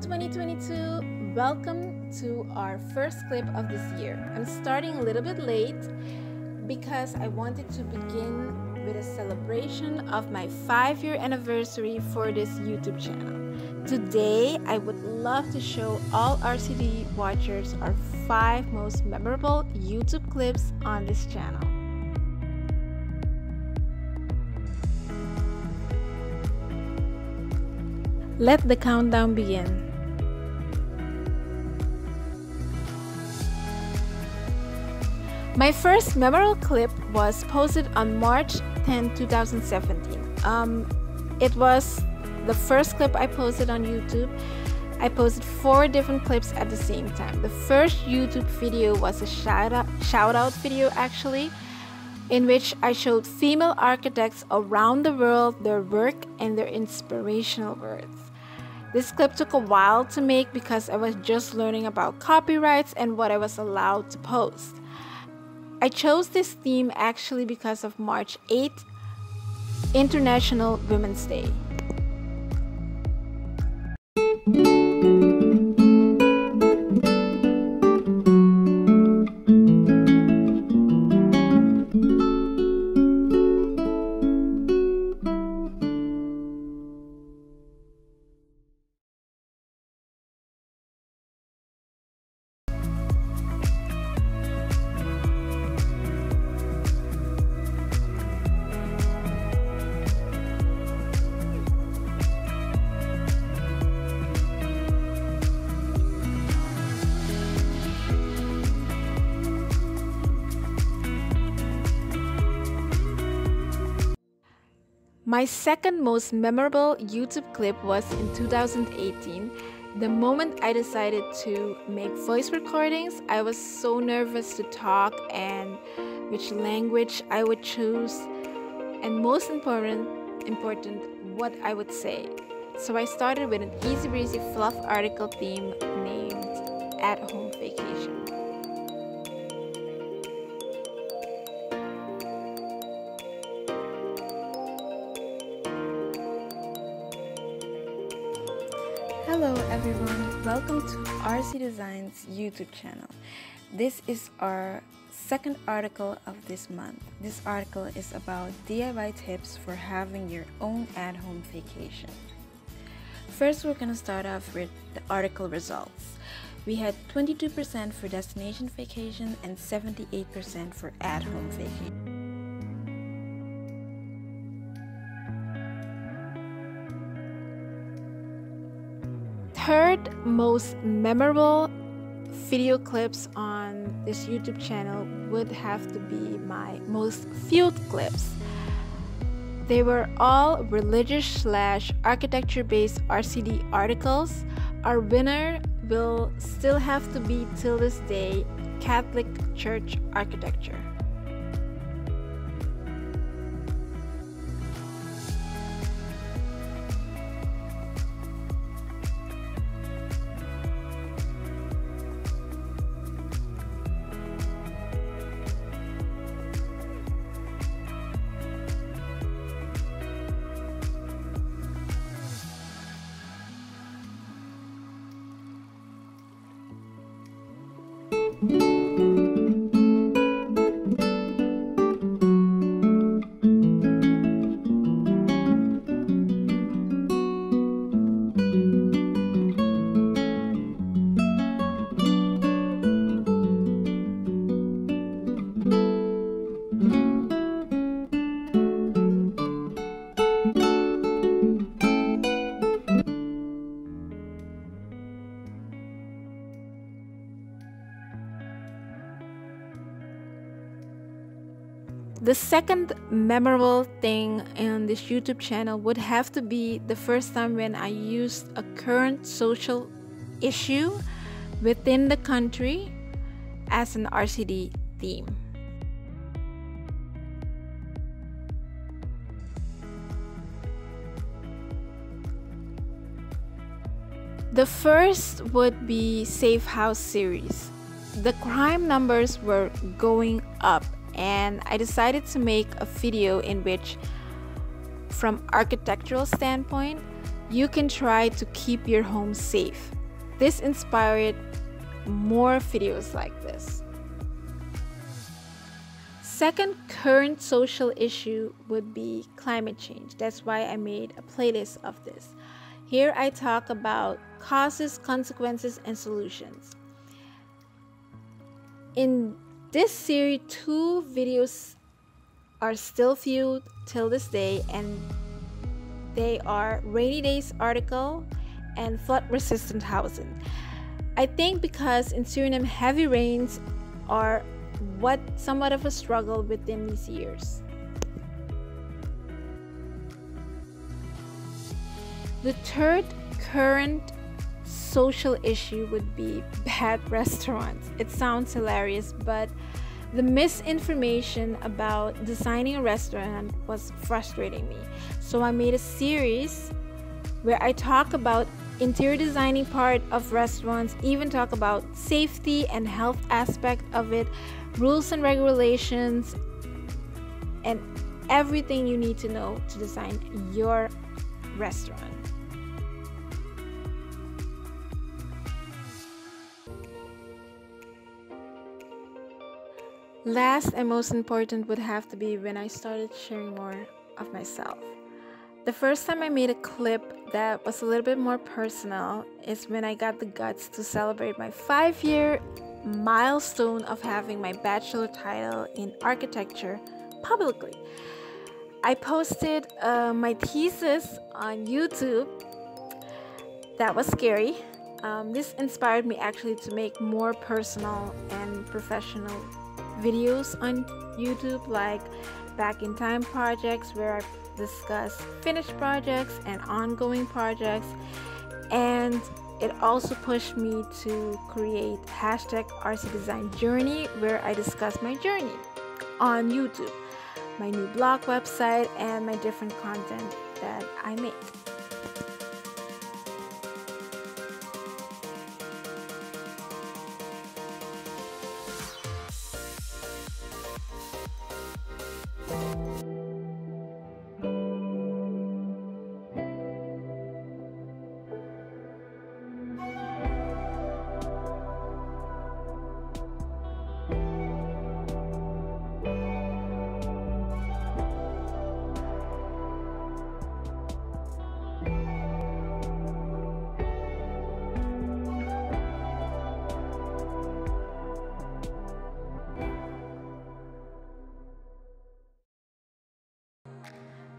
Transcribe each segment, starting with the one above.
2022! Welcome to our first clip of this year. I'm starting a little bit late because I wanted to begin with a celebration of my five year anniversary for this YouTube channel. Today, I would love to show all RCD watchers our five most memorable YouTube clips on this channel. Let the countdown begin. My first memorable clip was posted on March 10, 2017. Um, it was the first clip I posted on YouTube. I posted four different clips at the same time. The first YouTube video was a shout out, shout out video actually in which I showed female architects around the world their work and their inspirational words. This clip took a while to make because I was just learning about copyrights and what I was allowed to post. I chose this theme actually because of March 8th, International Women's Day. My second most memorable YouTube clip was in 2018. The moment I decided to make voice recordings, I was so nervous to talk and which language I would choose, and most important, important what I would say. So I started with an easy breezy fluff article theme named At Home Vacation. Everyone, welcome to RC Designs YouTube channel. This is our second article of this month. This article is about DIY tips for having your own at-home vacation. First, we're going to start off with the article results. We had 22% for destination vacation and 78% for at-home vacation. Third most memorable video clips on this YouTube channel would have to be my most viewed clips. They were all religious slash architecture based RCD articles. Our winner will still have to be till this day Catholic Church architecture. The second memorable thing in this YouTube channel would have to be the first time when I used a current social issue within the country as an RCD theme. The first would be Safe House series. The crime numbers were going up and I decided to make a video in which from architectural standpoint you can try to keep your home safe. This inspired more videos like this. Second current social issue would be climate change. That's why I made a playlist of this. Here I talk about causes, consequences, and solutions. In this series, two videos are still viewed till this day, and they are Rainy Days article and flood resistant housing. I think because in Suriname, heavy rains are what somewhat of a struggle within these years. The third current social issue would be bad restaurants. It sounds hilarious, but the misinformation about designing a restaurant was frustrating me. So I made a series where I talk about interior designing part of restaurants, even talk about safety and health aspect of it, rules and regulations, and everything you need to know to design your restaurant. Last and most important would have to be when I started sharing more of myself. The first time I made a clip that was a little bit more personal is when I got the guts to celebrate my five year milestone of having my bachelor title in architecture publicly. I posted uh, my thesis on YouTube. That was scary. Um, this inspired me actually to make more personal and professional videos on YouTube like back in time projects where I discuss finished projects and ongoing projects and it also pushed me to create hashtag RC Design Journey where I discuss my journey on YouTube, my new blog website, and my different content that I make.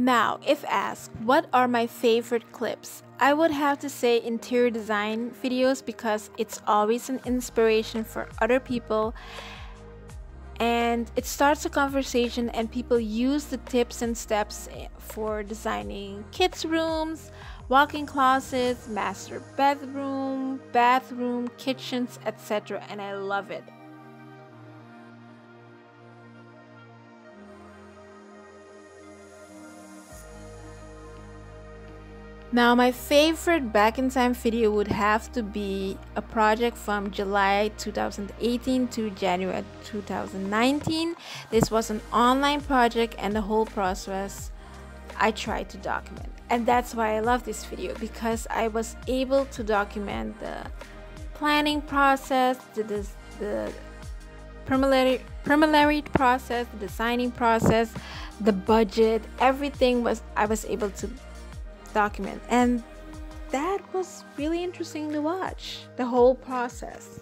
Now, if asked, what are my favorite clips? I would have to say interior design videos because it's always an inspiration for other people and it starts a conversation and people use the tips and steps for designing kids rooms walk-in closets master bedroom bathroom kitchens etc and i love it Now my favorite back in time video would have to be a project from July 2018 to January 2019. This was an online project and the whole process I tried to document. And that's why I love this video because I was able to document the planning process, the, the, the preliminary, preliminary process, the designing process, the budget, everything was I was able to document. And that was really interesting to watch the whole process.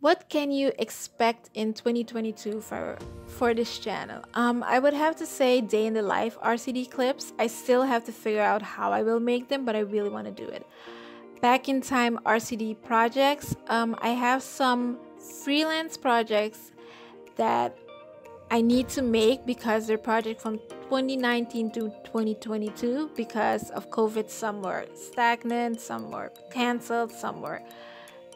What can you expect in 2022 for for this channel? Um, I would have to say day in the life RCD clips. I still have to figure out how I will make them, but I really want to do it. Back in time RCD projects. Um, I have some freelance projects that I need to make because they're project from 2019 to 2022 because of COVID. Some were stagnant, some were canceled, some were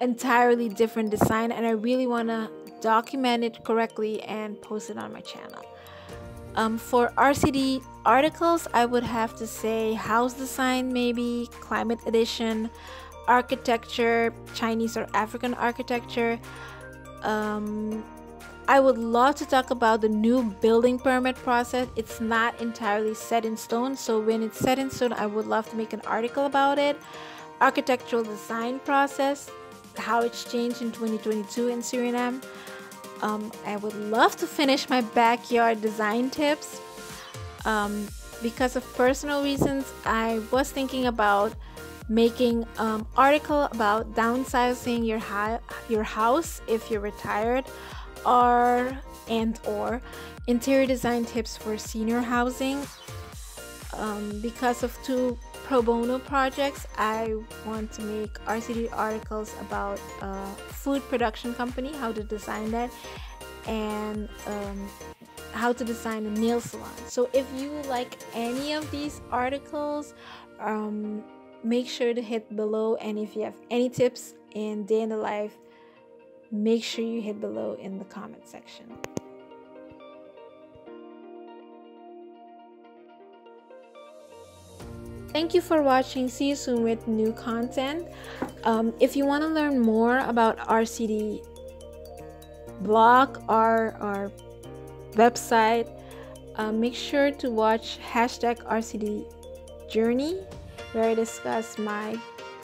entirely different design, and I really want to document it correctly and post it on my channel. Um, for RCD articles, I would have to say house design, maybe climate edition, architecture, Chinese or African architecture. Um, I would love to talk about the new building permit process. It's not entirely set in stone, so when it's set in stone, I would love to make an article about it. Architectural design process, how it's changed in 2022 in Suriname. Um, I would love to finish my backyard design tips. Um, because of personal reasons, I was thinking about making um, article about downsizing your your house if you're retired or and or interior design tips for senior housing. Um, because of two pro bono projects i want to make rcd articles about a food production company how to design that and um, how to design a nail salon. So if you like any of these articles um, make sure to hit below and if you have any tips in day in the life make sure you hit below in the comment section Thank you for watching. See you soon with new content. Um, if you want to learn more about RCD blog or our website, uh, make sure to watch hashtag RCD Journey where I discuss my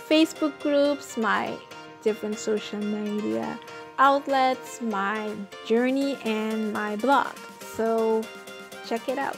Facebook groups, my different social media outlets, my journey, and my blog. So check it out.